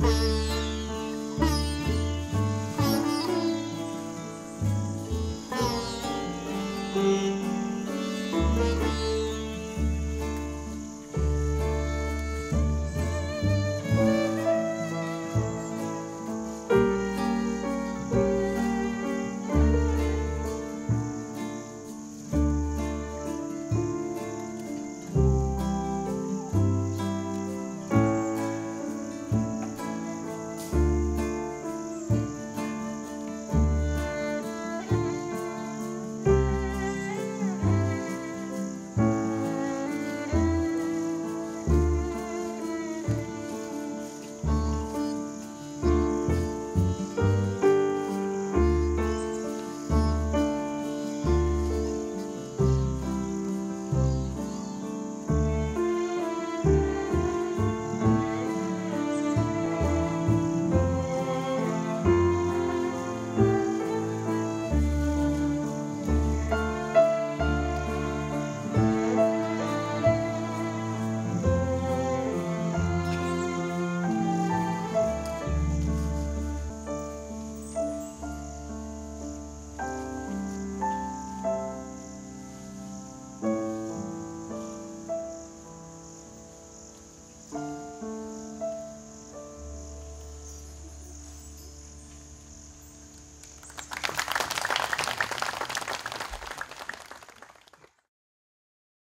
me.